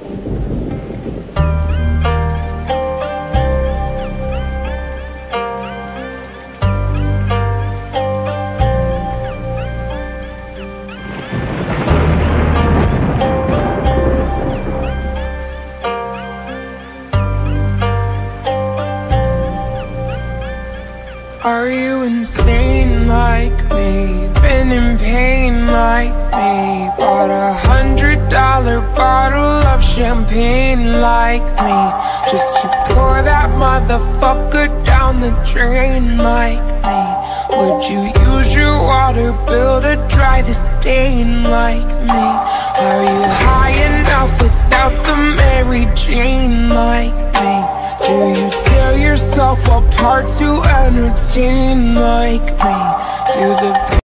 Are you insane like me? Been in pain like me? Bought a hundred dollar champagne like me Just to pour that motherfucker down the drain like me Would you use your water bill to dry the stain like me? Are you high enough without the Mary Jane like me? Do you tear yourself apart to entertain like me? Do the